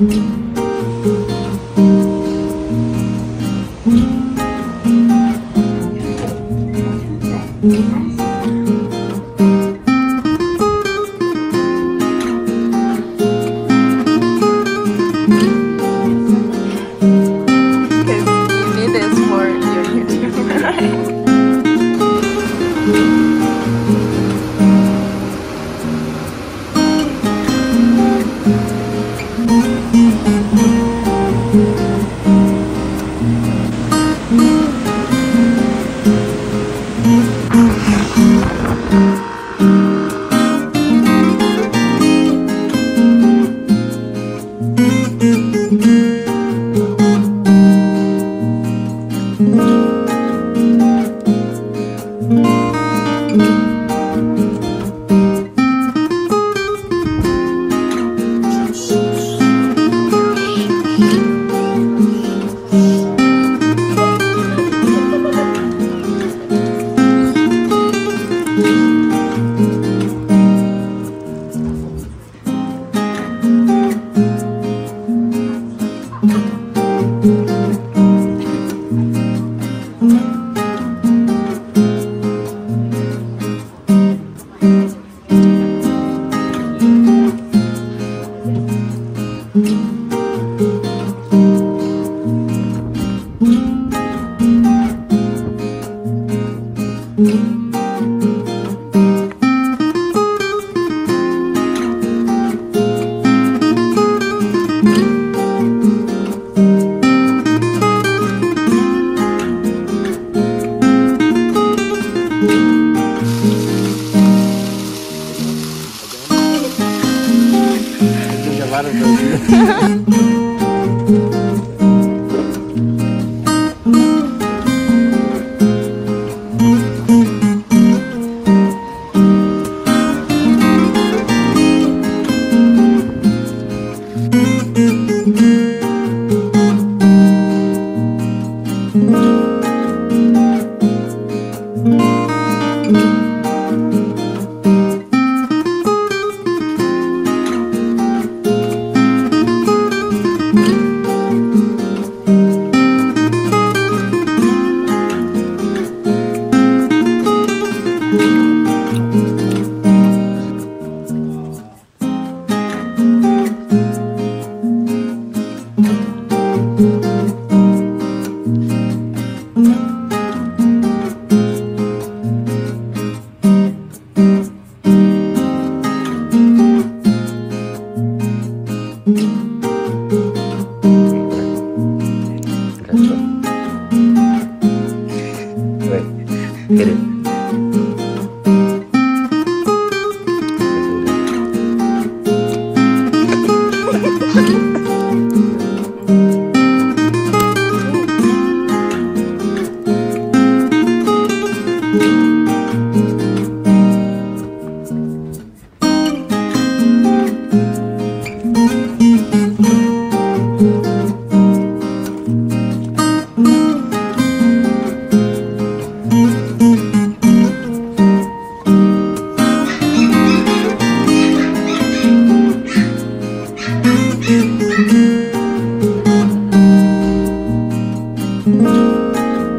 Because you this for your YouTube? There's those. Hit it.